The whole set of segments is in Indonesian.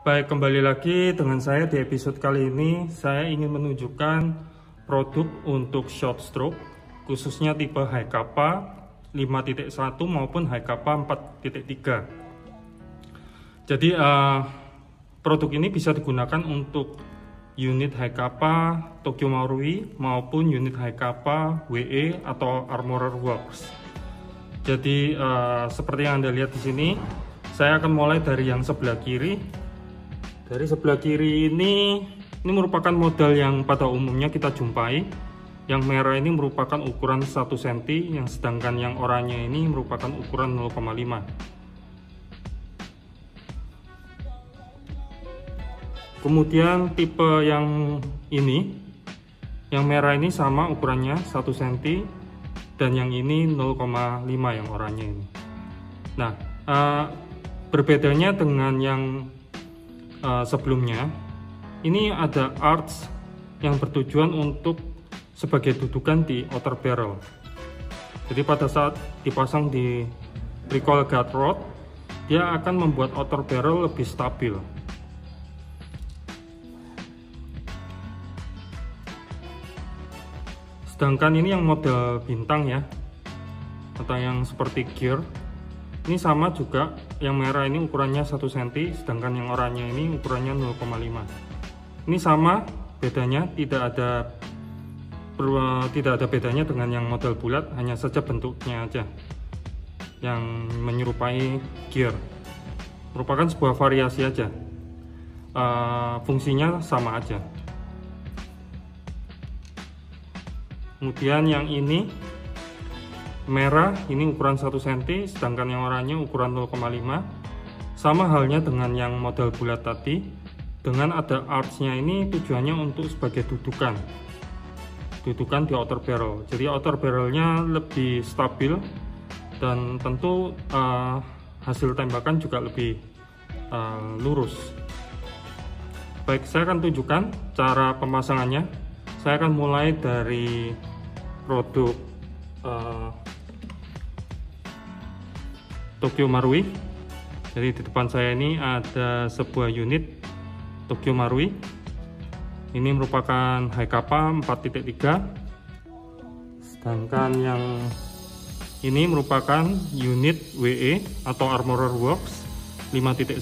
Baik, kembali lagi dengan saya di episode kali ini. Saya ingin menunjukkan produk untuk short stroke, khususnya tipe high kappa 5.1 maupun high kappa 4.3. Jadi uh, produk ini bisa digunakan untuk unit high kappa Tokyo Marui maupun unit high kappa WE atau Armorer Works. Jadi uh, seperti yang anda lihat di sini, saya akan mulai dari yang sebelah kiri dari sebelah kiri ini, ini merupakan model yang pada umumnya kita jumpai. Yang merah ini merupakan ukuran 1 cm, yang sedangkan yang oranye ini merupakan ukuran 0,5 Kemudian tipe yang ini, yang merah ini sama ukurannya 1 cm dan yang ini 0,5 yang oranye ini. Nah, uh, berbedanya dengan yang uh, sebelumnya ini ada arts yang bertujuan untuk sebagai dudukan di outer barrel. Jadi pada saat dipasang di recoil guard rod dia akan membuat outer barrel lebih stabil. Sedangkan ini yang model bintang ya atau yang seperti gear ini sama juga yang merah ini ukurannya 1 cm sedangkan yang oranye ini ukurannya 0,5 ini sama bedanya tidak ada tidak ada bedanya dengan yang model bulat hanya saja bentuknya aja yang menyerupai gear. Merupakan sebuah variasi aja. Uh, fungsinya sama aja. Kemudian yang ini merah ini ukuran 1 cm sedangkan yang oranye ukuran 0,5 sama halnya dengan yang model bulat tadi. Dengan ada archnya ini tujuannya untuk sebagai dudukan. Dudukan di outer barrel. Jadi outer barrelnya lebih stabil dan tentu uh, hasil tembakan juga lebih uh, lurus. Baik saya akan tunjukkan cara pemasangannya. Saya akan mulai dari produk uh, Tokyo Marui. Jadi di depan saya ini ada sebuah unit Tokyo Marui. Ini merupakan high kappa 4.3 sedangkan yang ini merupakan unit WE atau Armorer Works 5.1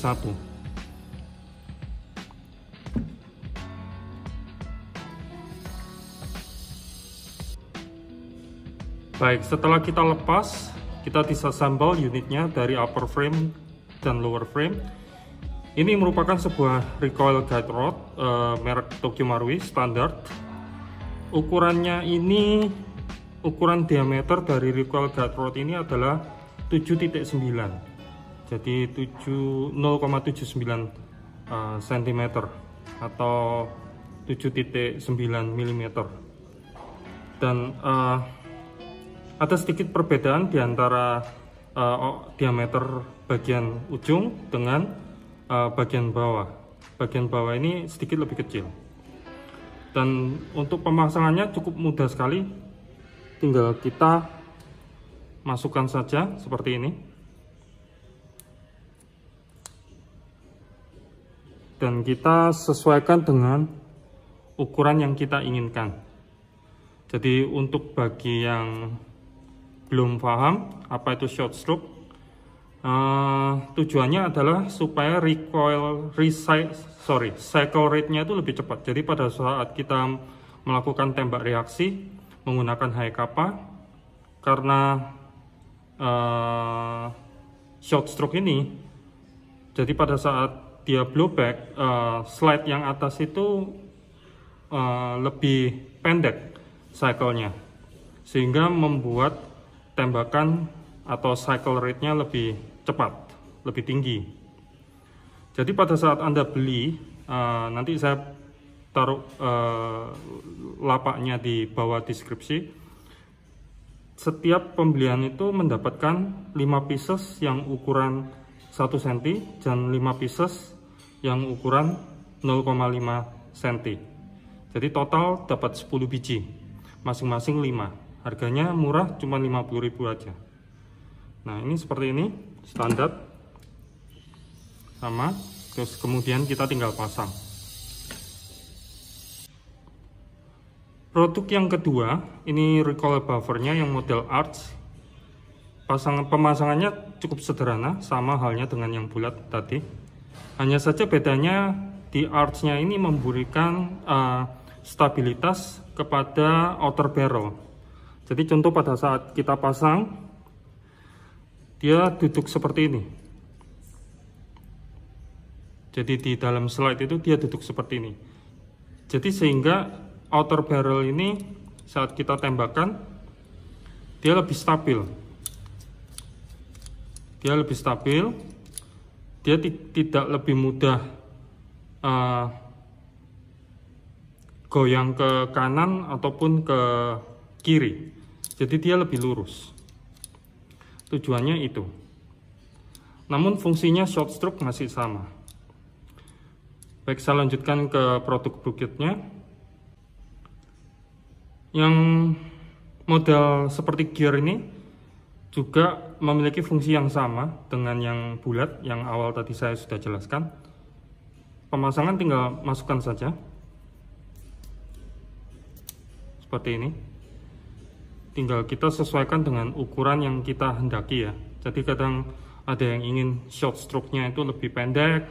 Baik, setelah kita lepas kita disassemble unitnya dari upper frame dan lower frame. Ini merupakan sebuah recoil guide rod uh, merek Tokyo Marui standar ukurannya ini ukuran diameter dari recoil guide rod ini adalah 7.9 jadi 0,79 uh, cm atau 7.9 mm dan uh, ada sedikit perbedaan di antara uh, diameter bagian ujung dengan uh, bagian bawah. Bagian bawah ini sedikit lebih kecil. Dan untuk pemasangannya cukup mudah sekali. Tinggal kita masukkan saja seperti ini. Dan kita sesuaikan dengan ukuran yang kita inginkan. Jadi untuk bagi yang belum paham apa itu short stroke. Uh, tujuannya adalah supaya recoil recycle sorry cycle rate-nya itu lebih cepat. Jadi pada saat kita melakukan tembak reaksi menggunakan high kappa karena uh, short stroke ini jadi pada saat dia blowback uh, slide yang atas itu uh, lebih pendek cycle-nya. Sehingga membuat tembakan atau cycle rate-nya lebih cepat, lebih tinggi. Jadi pada saat Anda beli, uh, nanti saya taruh uh, lapaknya di bawah deskripsi. Setiap pembelian itu mendapatkan 5 pieces yang ukuran 1 cm dan 5 pieces yang ukuran 0,5 cm. Jadi total dapat 10 biji, masing-masing 5 harganya murah cuma 50.000 aja. Nah ini seperti ini standar. Sama terus kemudian kita tinggal pasang. Produk yang kedua ini recoil buffernya yang model arch. Pasang pemasangannya cukup sederhana sama halnya dengan yang bulat tadi. Hanya saja bedanya di archnya ini memberikan uh, stabilitas kepada outer barrel jadi contoh pada saat kita pasang dia duduk seperti ini jadi di dalam slide itu dia duduk seperti ini. Jadi sehingga outer barrel ini saat kita tembakan dia lebih stabil. Dia lebih stabil. Dia tidak lebih mudah uh, goyang ke kanan ataupun ke kiri. Jadi dia lebih lurus. Tujuannya itu. Namun fungsinya short stroke masih sama. Baik, saya lanjutkan ke produk berikutnya. Yang model seperti gear ini juga memiliki fungsi yang sama dengan yang bulat yang awal tadi saya sudah jelaskan. Pemasangan tinggal masukkan saja. Seperti ini. Tinggal kita sesuaikan dengan ukuran yang kita hendaki ya. Jadi kadang ada yang ingin short stroke-nya itu lebih pendek,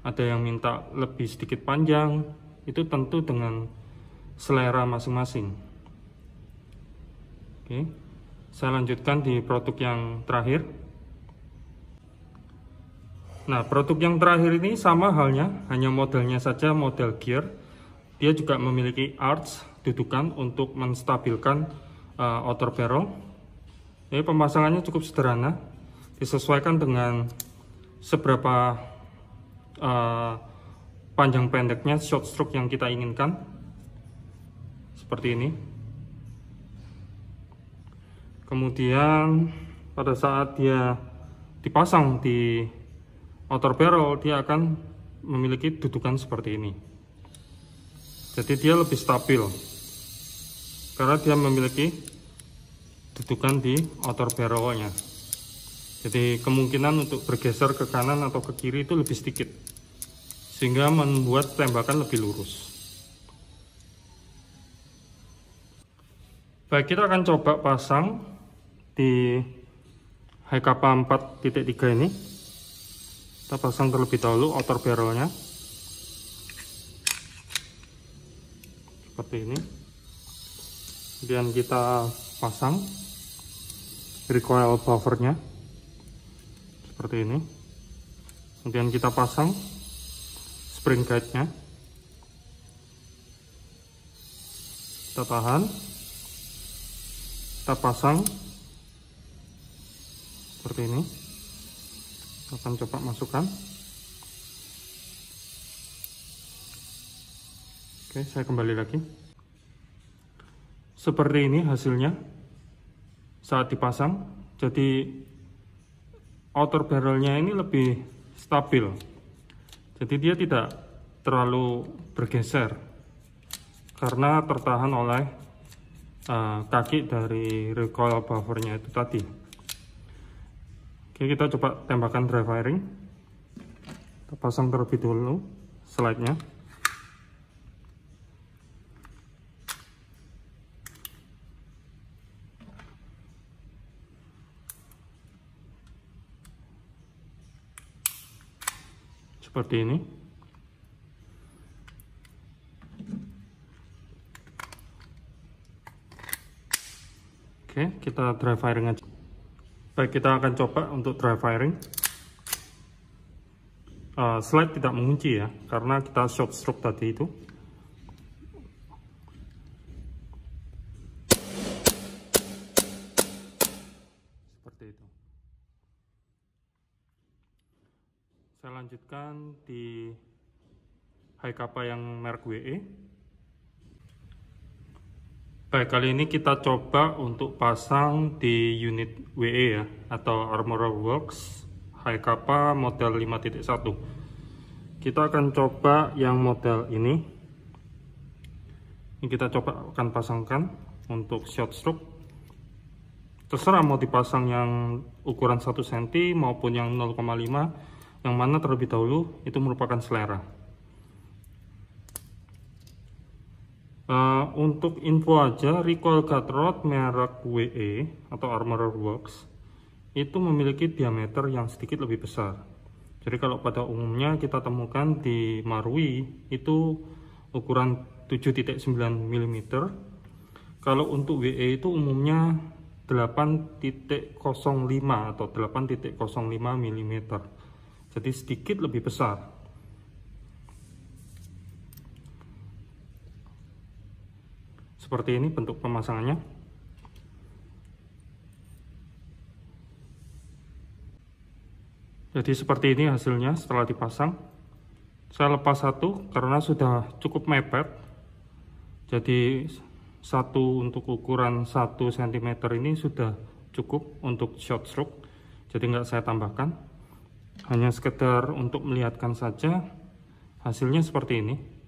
ada yang minta lebih sedikit panjang itu tentu dengan selera masing-masing. Oke saya lanjutkan di produk yang terakhir. Nah produk yang terakhir ini sama halnya hanya modelnya saja model gear. Dia juga memiliki arch dudukan untuk menstabilkan uh, outer barrel. Jadi pemasangannya cukup sederhana disesuaikan dengan seberapa uh, panjang pendeknya short stroke yang kita inginkan. Seperti ini. Kemudian pada saat dia dipasang di outer barrel dia akan memiliki dudukan seperti ini. Jadi dia lebih stabil karena dia memiliki dudukan di outer barrelnya jadi kemungkinan untuk bergeser ke kanan atau ke kiri itu lebih sedikit. Sehingga membuat tembakan lebih lurus. Baik kita akan coba pasang di HKP 4.3 ini. Kita pasang terlebih dahulu outer barrelnya seperti ini kemudian kita pasang recoil buffernya. Seperti ini. Kemudian kita pasang spring guide-nya. Kita tahan. Kita pasang seperti ini. Kita akan coba masukkan. Oke saya kembali lagi seperti ini hasilnya. Saat dipasang jadi outer barrelnya ini lebih stabil. Jadi dia tidak terlalu bergeser. Karena tertahan oleh uh, kaki dari recoil buffernya itu tadi. Oke kita coba tembakan dry firing. Kita pasang terlebih dulu slide nya seperti ini. Oke kita dry firing aja. Baik kita akan coba untuk dry firing. Uh, slide tidak mengunci ya karena kita short stroke tadi itu saya di high kappa yang merek WE baik kali ini kita coba untuk pasang di unit WE ya atau Armor Works high kappa model 5.1 kita akan coba yang model ini. Ini kita coba akan pasangkan untuk short stroke. Terserah mau dipasang yang ukuran 1 cm maupun yang 0,5 yang mana terlebih dahulu itu merupakan selera. Uh, untuk info aja, recoil guard rod merek WE atau Armorer Works itu memiliki diameter yang sedikit lebih besar. Jadi kalau pada umumnya kita temukan di Marui itu ukuran 7.9 mm. Kalau untuk WE itu umumnya 8.05 atau 8.05 mm. Jadi sedikit lebih besar. Seperti ini bentuk pemasangannya. Jadi seperti ini hasilnya setelah dipasang. Saya lepas satu karena sudah cukup mepet. Jadi satu untuk ukuran 1 cm ini sudah cukup untuk short stroke. Jadi nggak saya tambahkan. Hanya sekedar untuk melihatkan saja hasilnya seperti ini.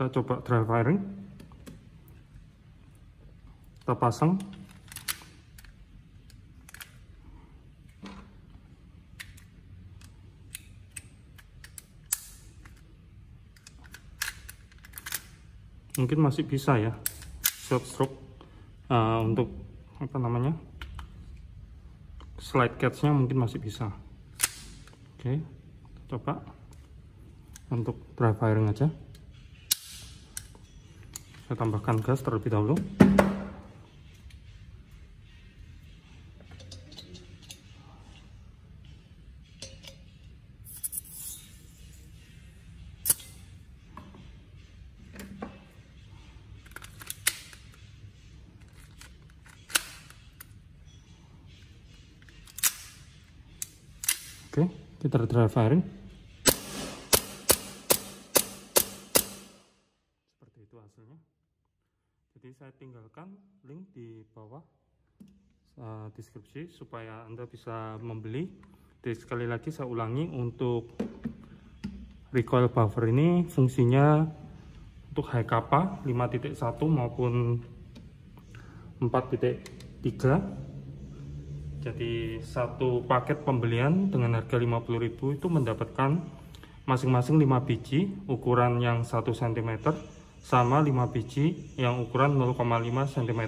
kita coba dry firing kita pasang mungkin masih bisa ya short stroke uh, untuk apa namanya? Slide catchnya mungkin masih bisa. Oke okay, coba untuk dry firing aja. Saya tambahkan gas terlebih dahulu Oke, kita dry firing. Seperti itu hasilnya. Jadi saya tinggalkan link di bawah uh, deskripsi supaya anda bisa membeli. Jadi sekali lagi saya ulangi untuk recoil buffer ini fungsinya untuk high kappa 5.1 maupun 4.3 jadi satu paket pembelian dengan harga 50.000 itu mendapatkan masing-masing 5 biji ukuran yang 1 cm sama 5 biji yang ukuran 0,5 cm.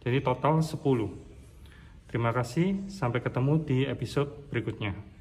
Jadi total 10. Terima kasih, sampai ketemu di episode berikutnya.